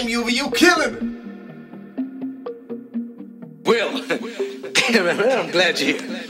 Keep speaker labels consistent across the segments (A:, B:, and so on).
A: Damn you, you killing me.
B: Will, I'm glad you're here.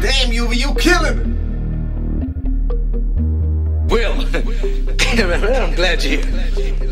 A: Damn you, you killing me.
B: Will, I'm glad you're here.